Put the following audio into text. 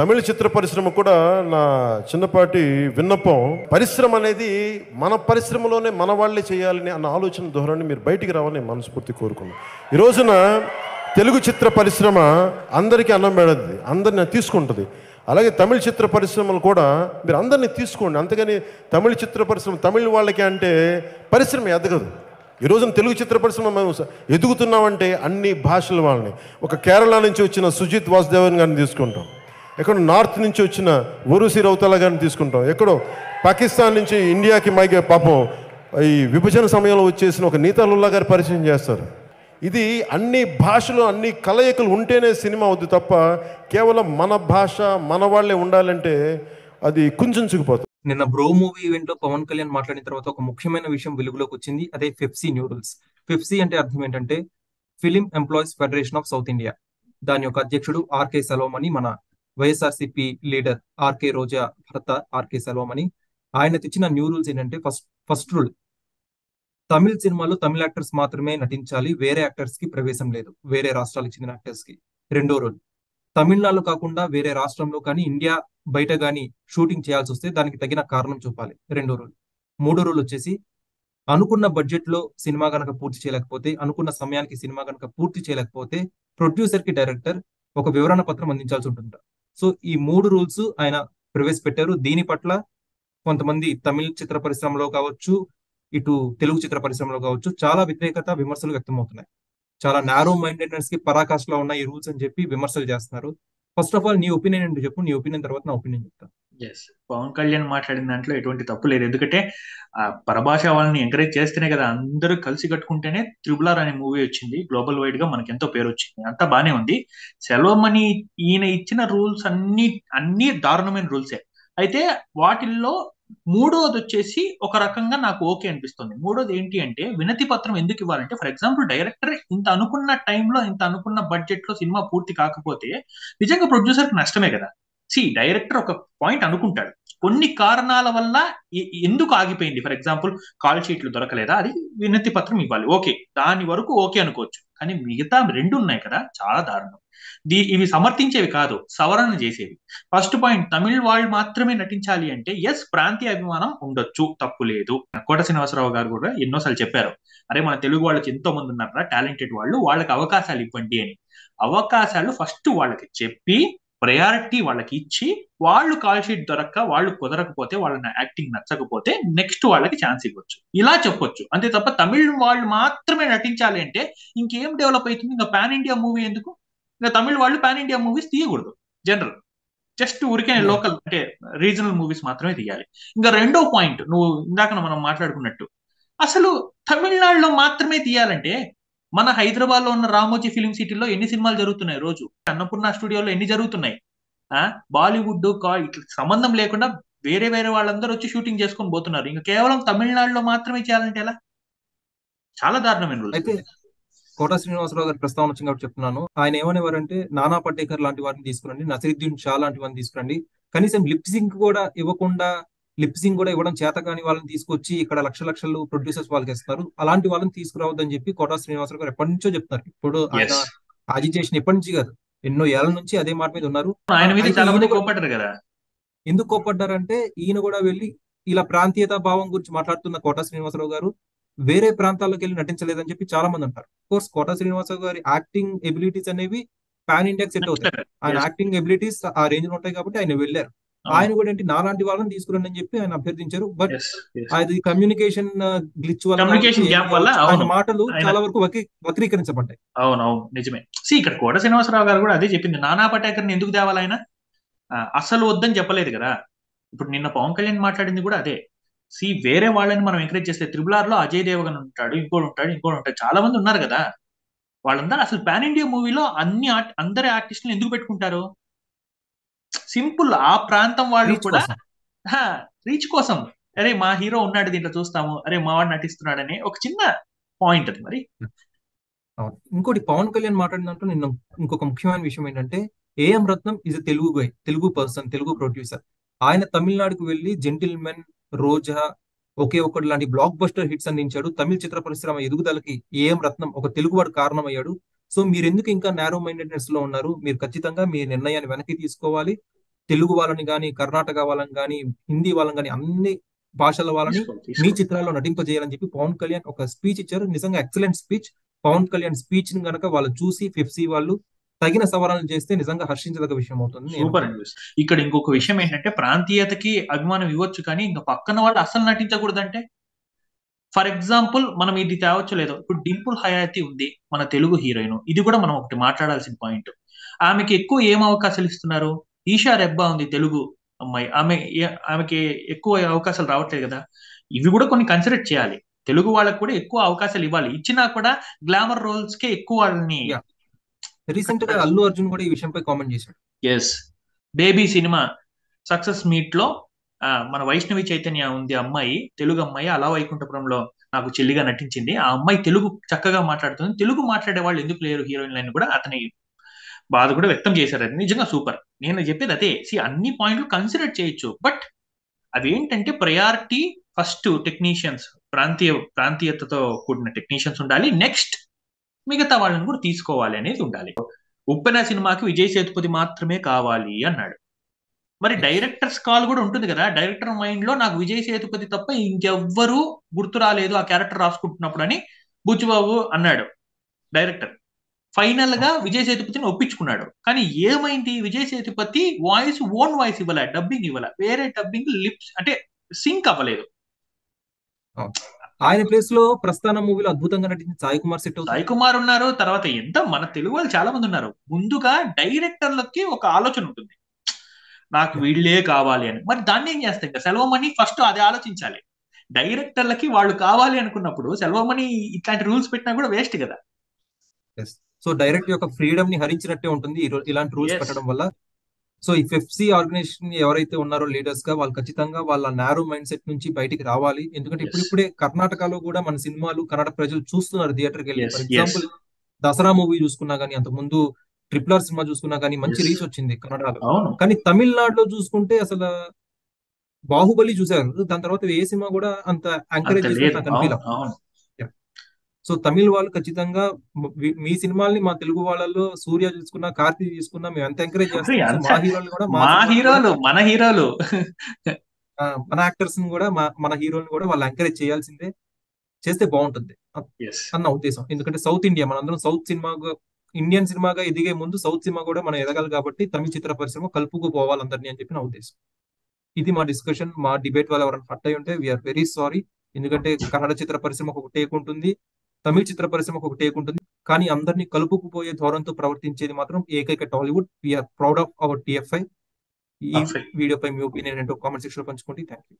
తమిళ చిత్ర పరిశ్రమ కూడా నా చిన్నపాటి విన్నపం. పరిశ్రమ అనేది మన పరిశ్రమలోనే మన వాళ్ళే చేయాలని అన్న ఆలోచన ధోరణి మీరు బయటికి రావాలని మనస్ఫూర్తి కోరుకున్నాను ఈ రోజున తెలుగు చిత్ర పరిశ్రమ అందరికీ అన్నం పెడద్ది అందరిని తీసుకుంటుంది. అలాగే తమిళ చిత్ర పరిశ్రమలు కూడా మీరు అందరినీ తీసుకోండి. అంతేగాని తమిళ చిత్ర పరిశ్రమ తమిళ వాళ్ళకి అంటే పరిశ్రమ ఎదగదు. ఈ రోజున తెలుగు చిత్ర పరిశ్రమ మేము ఎదుగుతున్నామంటే అన్ని భాషల వాళ్ళని. ఒక కేరళ నుంచి వచ్చిన సుజిత్ వాసుదేవన్ గారిని తీసుకుంటాం. ఎక్కడో నార్త్ నుంచి వచ్చిన ఒరుసి రౌతల గారిని తీసుకుంటాం. ఎక్కడో పాకిస్తాన్ నుంచి ఇండియాకి మైగే పాపం ఈ విభజన సమయంలో వచ్చేసిన ఒక నీతాలుల్లా గారి పరిచయం చేస్తారు. ఇది అన్ని భాషలు అన్ని కలయికలు ఉంటేనే సినిమా అవుద్ది తప్ప కేవలం మన భాష మన వాళ్ళే ఉండాలంటే అది కుంచుకుపోతుంది. నిన్న బ్రో మూవీ ఈవెంట్లో పవన్ కళ్యాణ్ మాట్లాడిన తర్వాత ఒక ముఖ్యమైన విషయం వెలుగులోకి వచ్చింది. అదే ఫెఫ్సీ న్యూడిల్స్. ఫిఫ్సీ అంటే అర్థం ఏంటంటే film employees federation of South India. దాని యొక్క అధ్యక్షుడు ఆర్కే సలోమని మన వైఎస్ఆర్సిపి లీడర్ ఆర్కే రోజా భర్త ఆర్కే సెల్వం అని ఆయన తెచ్చిన న్యూ రూల్స్ ఏంటంటే ఫస్ట్ ఫస్ట్ రూల్ తమిళ సినిమాలో తమిళ యాక్టర్స్ మాత్రమే నటించాలి వేరే యాక్టర్స్కి ప్రవేశం లేదు వేరే రాష్ట్రాలకు చెందిన యాక్టర్స్కి రెండో రూల్ తమిళనాడులో కాకుండా వేరే రాష్ట్రంలో కానీ ఇండియా బయట కానీ షూటింగ్ చేయాల్సి వస్తే దానికి తగిన కారణం చూపాలి రెండో రూల్. మూడో రూల్ వచ్చేసి అనుకున్న బడ్జెట్లో సినిమా గనక పూర్తి చేయలేకపోతే అనుకున్న సమయానికి సినిమా గనక పూర్తి చేయలేకపోతే ప్రొడ్యూసర్కి డైరెక్టర్ ఒక వివరణ పత్రం అందించాల్సి ఉంటుంది సో ఈ మూడు రూల్స్ ఆయన ప్రవేశపెట్టారు. దీని పట్ల కొంతమంది తమిళ చిత్ర పరిశ్రమలో కావచ్చు ఇటు తెలుగు చిత్ర పరిశ్రమలో కావచ్చు చాలా వ్యతిరేకత విమర్శలు వ్యక్తమవుతున్నాయి. చాలా నారో మైండెడ్నెస్కి పరాకాష్లో ఉన్న ఈ రూల్స్ అని చెప్పి విమర్శలు చేస్తున్నారు. ఫస్ట్ ఆఫ్ ఆల్ నీ ఒపీనియన్ ఏంటి చెప్పు నీ ఒపీనియన్ తర్వాత నా ఒపీనియన్ చెప్తాను ఎస్ పవన్ కళ్యాణ్ మాట్లాడిన దాంట్లో ఎటువంటి తప్పు లేదు. ఎందుకంటే ఆ పరభాష వాళ్ళని ఎంకరేజ్ చేస్తేనే కదా అందరూ కలిసి కట్టుకుంటేనే త్రిబులార్ అనే మూవీ వచ్చింది. గ్లోబల్ వైడ్గా మనకి ఎంతో పేరు వచ్చింది. అంతా బానే ఉంది. సెలవమని ఈయన ఇచ్చిన రూల్స్ అన్ని అన్ని దారుణమైన రూల్సే అయితే వాటిల్లో మూడోది వచ్చేసి ఒక రకంగా నాకు ఓకే అనిపిస్తుంది. మూడోది ఏంటి అంటే వినతి పత్రం ఎందుకు ఇవ్వాలంటే ఫర్ ఎగ్జాంపుల్ డైరెక్టర్ ఇంత అనుకున్న టైంలో ఇంత అనుకున్న బడ్జెట్లో సినిమా పూర్తి కాకపోతే నిజంగా ప్రొడ్యూసర్కి నష్టమే కదా. సి డైరెక్టర్ ఒక పాయింట్ అనుకుంటాడు. కొన్ని కారణాల వల్ల ఎందుకు ఆగిపోయింది? ఫర్ ఎగ్జాంపుల్ కాల్ షీట్లు దొరకలేదా? అది వినతి పత్రం ఇవ్వాలి. ఓకే దాని వరకు ఓకే అనుకోవచ్చు. కానీ మిగతా రెండు ఉన్నాయి కదా చాలా దారుణం. దీ ఇవి సమర్థించేవి కాదు సవరణ చేసేవి. ఫస్ట్ పాయింట్ తమిళ్ వాళ్ళు మాత్రమే నటించాలి అంటే ఎస్ ప్రాంతీయ అభిమానం ఉండొచ్చు తప్పు లేదు. కోట శ్రీనివాసరావు గారు కూడా ఎన్నోసార్లు చెప్పారు. అరే మన తెలుగు వాళ్ళకి ఎంతో మంది ఉన్నారా టాలెంటెడ్ వాళ్ళు వాళ్ళకి అవకాశాలు ఇవ్వండి అని. అవకాశాలు ఫస్ట్ వాళ్ళకి చెప్పి ప్రయారిటీ వాళ్ళకి ఇచ్చి వాళ్ళు కాల్ షీట్ దొరక్క వాళ్ళు కుదరకపోతే వాళ్ళని యాక్టింగ్ నచ్చకపోతే నెక్స్ట్ వాళ్ళకి ఛాన్స్ ఇవ్వచ్చు. ఇలా చెప్పొచ్చు. అంతే తప్ప తమిళ్ వాళ్ళు మాత్రమే నటించాలి అంటే ఇంకేం డెవలప్ అవుతుంది? ఇంకా పాన్ ఇండియా మూవీ ఎందుకు? ఇంకా తమిళ్ వాళ్ళు పాన్ ఇండియా మూవీస్ తీయకూడదు. జనరల్ జస్ట్ ఊరికే. లోకల్ అంటే రీజనల్ మూవీస్ మాత్రమే తీయాలి. ఇంకా రెండో పాయింట్ నువ్వు ఇందాక మనం మాట్లాడుకున్నట్టు అసలు తమిళనాడులో మాత్రమే తీయాలంటే మన హైదరాబాద్లో ఉన్న రామోజీ ఫిలిం సిటీలో ఎన్ని సినిమాలు జరుగుతున్నాయి రోజు? అన్నపూర్ణ స్టూడియోలో ఎన్ని జరుగుతున్నాయి? ఆ? బాలీవుడ్ కా ఇట్లా సంబంధం లేకుండా వేరే వేరే వాళ్ళందరూ వచ్చి షూటింగ్ చేసుకొని పోతున్నారు. ఇంకా కేవలం తమిళనాడులో మాత్రమే చేయాలంటే ఎలా? చాలా దారుణమైన రూల్స్ అయితే కోట శ్రీనివాసరావు గారి ప్రస్తావన వచ్చింది కాబట్టి చెప్తున్నాను. ఆయన ఏమనేవారంటే నానా పటేకర్ లాంటి వారిని తీసుకురండి నసరుద్దీన్ షా లాంటి వారిని తీసుకురండి. కనీసం లిప్ సింక్ కూడా ఇవ్వకుండా లిప్ సింక్ కూడా ఇవ్వడం చేత కాని వాళ్ళని తీసుకొచ్చి ఇక్కడ లక్ష లక్షలు ప్రొడ్యూసర్స్ వాళ్ళకి ఇస్తున్నారు అలాంటి వాళ్ళని తీసుకురావద్దని చెప్పి కోట శ్రీనివాసరావు గారు ఎప్పటి నుంచో చెప్తున్నారు ఇప్పుడు ఆయన. అజిటేషన్ ఎప్పటి నుంచి కాదు ఎన్నో ఏళ్ళ నుంచి అదే మాట మీద ఉన్నారు. ఆయన మీద అయితే చాలా మంది ఈయన కూడా- కోపడ్డారు కదా. ఎందుకు కోప్పడ్డారంటే ఈయన కూడా వెళ్ళి ఇలా ప్రాంతీయత భావం గురించి మాట్లాడుతున్న కోట శ్రీనివాసరావు గారు వేరే ప్రాంతాల్లోకి వెళ్ళి నటించలేదని చెప్పి చాలా మంది అంటారు. కోర్స్ కోట శ్రీనివాసరావు గారి యాక్టింగ్ ఎబిలిటీస్ అనేవి పాన్ ఇండియాకి సెట్ అవుతాయి. ఆయన. యాక్టింగ్ ఎబిలిటీస్ ఆ రేంజ్లో ఉంటాయి కాబట్టి ఆయన వెళ్ళారు. ఆయన కూడా ఏంటి నాలాంటి వాళ్ళని తీసుకురండి అని చెప్పి ఆయన అభ్యర్థించారు. బట్. అది కమ్యూనికేషన్ గ్లిచ్ వల్ల ఆయన. మాటలు చాలా వరకు వక్రీ వక్రీకరించబడ్డాయి. అవును అవును. నిజమే. సి ఇక్కడ కోట శ్రీనివాసరావు గారు కూడా అదే చెప్పింది. నానా పటేకర్ని ఎందుకు తేవాలి ఆయన? అసలు వద్దని చెప్పలేదు కదా. ఇప్పుడు నిన్న పవన్ కళ్యాణ్ మాట్లాడింది కూడా అదే. సి వేరే వాళ్ళని మనం ఎంకరేజ్ చేస్తే త్రిబులార్లో అజయ్ దేవగన్ ఉంటాడు ఇంకోటి ఉంటాడు ఇంకోటి ఉంటాడు. చాలా మంది ఉన్నారు కదా. వాళ్ళందరూ అసలు పాన్ ఇండియా మూవీలో అన్ని అందరి ఆర్టిస్టులు ఎందుకు పెట్టుకుంటారు? సింపుల్ ఆ ప్రాంతం వాళ్ళు కూడా. రీచ్ కోసం. అరే మా హీరో ఉన్నాడు దీంట్లో చూస్తాము. అరే మా వాడు నటిస్తున్నాడని ఒక చిన్న పాయింట్ అది మరి. ఇంకోటి పవన్ కళ్యాణ్ మాట్లాడిన దాంట్లో నిన్న ఇంకొక ముఖ్యమైన విషయం ఏంటంటే AM Ratnam is a Telugu guy Telugu person Telugu producer ఆయన తమిళనాడుకు వెళ్ళి జెంటిల్మెన్ రోజా ఒకే ఒకటి లాంటి బ్లాక్ బస్టర్ హిట్స్ అందించాడు. తమిళ చిత్ర పరిశ్రమ ఎదుగుదలకి ఏఎం రత్నం ఒక తెలుగువాడు కారణమయ్యాడు. సో మీరు ఎందుకు ఇంకా నారో మైండెడ్నెస్లో ఉన్నారు? మీరు ఖచ్చితంగా మీ నిర్ణయాన్ని వెనక్కి తీసుకోవాలి. తెలుగు వాళ్ళని కానీ కర్ణాటక వాళ్ళని కానీ హిందీ వాళ్ళని కానీ అన్ని భాషల వాళ్ళని మీ. చిత్రాల్లో నటింపజేయాలని చెప్పి పవన్ కళ్యాణ్ ఒక స్పీచ్ ఇచ్చారు. నిజంగా ఎక్సలెంట్ స్పీచ్ పవన్ కళ్యాణ్ స్పీచ్ని గనక వాళ్ళు చూసి ఫిఫ్సీ వాళ్ళు తగిన సవరణలు చేస్తే నిజంగా హర్షించదగ్గ విషయం అవుతుంది. సూపర్ అండి. ఇక్కడ ఇంకొక విషయం ఏంటంటే ప్రాంతీయతకి అభిమానం ఇవ్వచ్చు కానీ ఇంకా పక్కన వాళ్ళు అసలు నటించకూడదంటే ఫర్ ఎగ్జాంపుల్ మనం ఇది తేవచ్చు లేదో ఇప్పుడు డింపుల్ హయాతి ఉంది మన తెలుగు హీరోయిన్. ఇది కూడా మనం ఒకటి మాట్లాడాల్సిన పాయింట్. ఆమెకి ఎక్కువ ఏం అవకాశాలు ఇస్తున్నారు? ఈషా రెబ్బా ఉంది తెలుగు అమ్మాయి. ఆమె ఆమెకి ఎక్కువ అవకాశాలు రావట్లేదు కదా. ఇవి కూడా కొన్ని కన్సిడర్ చేయాలి. తెలుగు వాళ్ళకి కూడా ఎక్కువ అవకాశాలు ఇవ్వాలి. ఇచ్చినా కూడా గ్లామర్ రోల్స్ కే ఎక్కువ వాళ్ళని. రీసెంట్గా అల్లు అర్జున్ కూడా ఈ విషయంపై కామెంట్ చేశాడు. ఎస్ బేబీ సినిమా సక్సెస్ మీట్లో మన వైష్ణవి చైతన్య ఉంది అమ్మాయి తెలుగు అమ్మాయి అలా వైకుంఠపురంలో నాకు చెల్లిగా నటించింది. ఆ అమ్మాయి తెలుగు చక్కగా మాట్లాడుతుంది. తెలుగు మాట్లాడే వాళ్ళు ఎందుకు లేరు హీరోయిన్ అని కూడా అతని బాధ కూడా వ్యక్తం చేశారు. అది నిజంగా సూపర్. నేను చెప్పేది అదే. సి అన్ని పాయింట్లు కన్సిడర్ చేయొచ్చు. బట్ అవి ఏంటంటే ప్రయారిటీ ఫస్ట్ టెక్నీషియన్స్ ప్రాంతీయ ప్రాంతీయతతో కూడిన టెక్నీషియన్స్ ఉండాలి. నెక్స్ట్ మిగతా వాళ్ళని కూడా తీసుకోవాలి అనేది ఉండాలి. ఉప్పెన సినిమాకి విజయ్ సేతుపతి మాత్రమే కావాలి అన్నాడు. మరి డైరెక్టర్స్ కాల్ కూడా ఉంటుంది కదా. డైరెక్టర్ మైండ్లో నాకు విజయ్ సేతుపతి తప్ప ఇంకెవ్వరూ గుర్తు రాలేదు ఆ క్యారెక్టర్ రాసుకుంటున్నప్పుడు అని బుచ్చిబాబు అన్నాడు. డైరెక్టర్ ఫైనల్గా విజయ్ సేతుపతిని ఒప్పించుకున్నాడు. కానీ ఏమైంది? Vijay Sethupathi voice own voice ఇవ్వలే డబ్బింగ్ ఇవ్వలే. వేరే డబ్బింగ్ లిప్స్ అంటే సింక్ అవ్వలేదు. ఆయన ప్లేస్లో ప్రస్థాన మూవీలో అద్భుతంగా నటించిన సాయి కుమార్ సెట్ సాయి కుమార్ ఉన్నారు. తర్వాత ఎంత మన తెలుగు వాళ్ళు చాలా మంది ఉన్నారు. ముందుగా డైరెక్టర్లకి ఒక ఆలోచన ఉంటుంది. నాకు వీళ్ళే కావాలి అని. మరి దాన్ని ఏం చేస్తాం ఇంకా? సెలవుమని ఫస్ట్ అది ఆలోచించాలి. డైరెక్టర్లకి వాళ్ళు కావాలి అనుకున్నప్పుడు సెలవుమని ఇట్లాంటి రూల్స్ పెట్టినా కూడా వేస్ట్ కదా. సో డైరెక్ట్ యొక్క ఫ్రీడమ్ని హరించినట్టే ఉంటుంది ఇలాంటి రూల్స్. పెట్టడం వల్ల. సో ఈ ఎఫ్సి ఆర్గనైజేషన్ ఎవరైతే ఉన్నారో లీడర్స్గా వాళ్ళు ఖచ్చితంగా వాళ్ళ నారో మైండ్ సెట్ నుంచి బయటికి రావాలి. ఎందుకంటే Yes. ఇప్పుడిప్పుడే కర్ణాటకలో కూడా మన సినిమాలు కన్నడ ప్రజలు చూస్తున్నారు థియేటర్కి వెళ్ళి. ఫర్. ఎగ్జాంపుల్ దసరా మూవీ చూసుకున్నా కానీ అంతకు ముందు ట్రిపుల్ ఆర్ సినిమా చూసుకున్నా కానీ మంచి. రీచ్ వచ్చింది కన్నడలో. కానీ తమిళనాడులో చూసుకుంటే అసలు బాహుబలి చూసారు దాని తర్వాత ఏ సినిమా కూడా అంత ఎంకరేజ్ చేసినట్టు సో తమిళ వాళ్ళు ఖచ్చితంగా మ- సినిమాల్ని మా తెలుగు వాళ్ళలో సూర్య చూసుకున్నా కార్తీక్ తీసుకున్నా మేము ఎంత ఎంకరేజ్ చేస్తాం. మా హీరోలు కూడా మా హీరోలు మన హీరోలు. మన యాక్టర్స్ని కూడా మన హీరోని కూడా వాళ్ళు ఎంకరేజ్ చేయాల్సిందే. చేస్తే బాగుంటుంది. అన్న ఉద్దేశం. ఎందుకంటే సౌత్ ఇండియా మనందరం సౌత్ సినిమా ఇండియన్ సినిమాగా ఎదిగే ముందు సౌత్ సినిమా కూడా మనం ఎదగాలి కాబట్టి తమిళ చిత్ర పరిశ్రమ కలుపుకు పోవాలి అందరినీ అని చెప్పి నా ఉద్దేశం. ఇది మా డిస్కషన్ మా డిబేట్ వల్ల ఎవరైనా హట్ అయి ఉంటే వీఆర్ వెరీ సారీ ఎందుకంటే కన్నడ చిత్ర పరిశ్రమకు ఒక టేక్ ఉంటుంది తమిళ చిత్ర పరిశ్రమకు ఒక టేక్ ఉంటుంది. కానీ అందరినీ కలుపుకుపోయే ధోరణితో ప్రవర్తించేది మాత్రం ఏకైక Tollywood we're proud of our TFI ఈ. వీడియోపై మీ ఒపీనియన్ ఏంటో కామెంట్ సెక్షన్లో పంచుకోండి. Thank you